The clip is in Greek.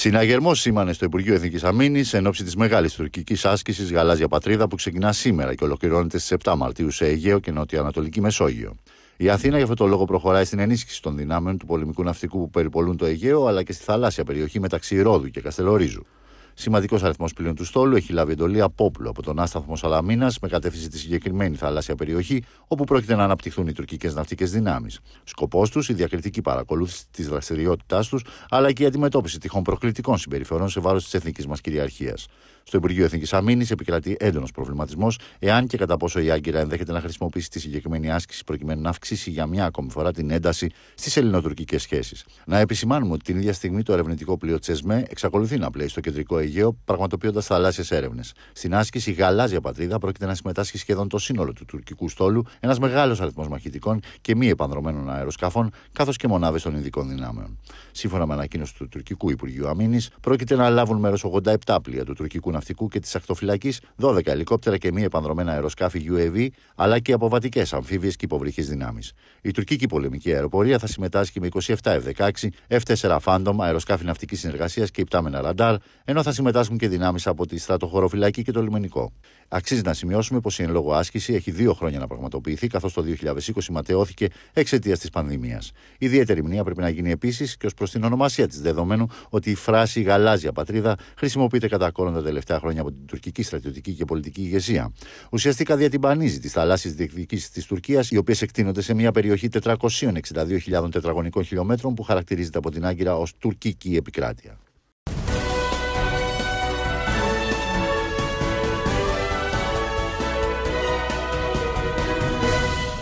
Συναγερμό σήμανε στο Υπουργείο Εθνικής Αμήνης εν ώψη της μεγάλης τουρκικής άσκησης Γαλάζια Πατρίδα που ξεκινά σήμερα και ολοκληρώνεται στις 7 Μαρτίου σε Αιγαίο και Νοτιοανατολική Μεσόγειο. Η Αθήνα για αυτό το λόγο προχωράει στην ενίσχυση των δυνάμεων του πολεμικού ναυτικού που περιπολούν το Αιγαίο αλλά και στη θαλάσσια περιοχή μεταξύ Ρόδου και Καστελορίζου. Σημαντικός αριθμός πλοίων του στόλου έχει λάβει εντολή από όπλο από τον άσταθμο Σαλαμίνας με κατεύθυνση τη συγκεκριμένη θαλάσσια περιοχή όπου πρόκειται να αναπτυχθούν οι τουρκικές ναυτικές δυνάμεις. Σκοπός τους η διακριτική παρακολούθηση της δραστηριότητάς τους αλλά και η αντιμετώπιση τυχόν προκλητικών συμπεριφορών σε βάρος της εθνικής μας κυριαρχίας. Στο Υπουργείο Εθνικής Αμήνης επικρατεί έντονος προβληματισμός εάν και κατά πόσο η Άγκυρα ενδέχεται να χρησιμοποιήσει τη συγκεκριμένη άσκηση προκειμένου να αυξήσει για μια ακόμη φορά την ένταση στις ελληνοτουρκικές σχέσεις. Να επισημάνουμε ότι την ίδια στιγμή το ερευνητικό πλοίο Τσεσμέ εξακολουθεί να πλέει στο κεντρικό Αιγαίο, πραγματοποιώντας θαλάσσιες έρευνες. Στην άσκηση, η γαλάζια πατρίδα πρόκειται να συμμετάσχει σχεδόν το σύνολο του τουρκικού στόλου, ένας μεγάλος αριθμός μαχητικών και μη επανδρομένων αεροσκαφών, καθώς και μονάδες των ειδικών δυνάμεων. Σύμφωνα με ανακοίνωση του τουρκικού Υπουργείου Αμήνης, πρόκειται να λάβουν μέρος 87 πλοία του τουρκικού ναυτικού και της ακτοφυλακής, 12 ελικόπτερα και μη επανδρομένα αεροσκάφη UAV, αλλά και αποβατικές αμφίβιε και υποβρυχεί δυνάμεις. Η τουρκική πολεμική αεροπορία θα συμμετάσχει με 27 F-16, F-4 Phantom, αεροσκάφη ναυτικής συνεργασίας και υπτάμενα ραντάρ, ενώ θα συμμετάσχουν και δυνάμεις από τη στρατοχωροφυλακή και το λιμενικό. Αξίζει να σημειώσουμε πως η εν λόγω άσκηση έχει δύο χρόνια να πραγματοποιηθεί, καθώς το 2020 ματαιώθηκε εξαιτίας της πανδημίας. Ιδιαίτερη μνήμα πρέπει να γίνει επίσης και ως προς την ονομασία της, δεδομένου ότι η φράση γαλάζια πατρίδα χρησιμοποιείται κατά κόρον τα τελευταία χρόνια από την τουρκική στρατιωτική και πολιτική ηγεσία. Ουσιαστικά διατυμπανίζει τις θαλάσσιες διεκδικήσεις της Τουρκίας, οι οποίες εκτείνονται σε μια περιοχή 462.000 τετραγωνικών χιλιόμετρων που χαρακτηρίζεται από την Άγκυρα ως τουρκική επικράτεια.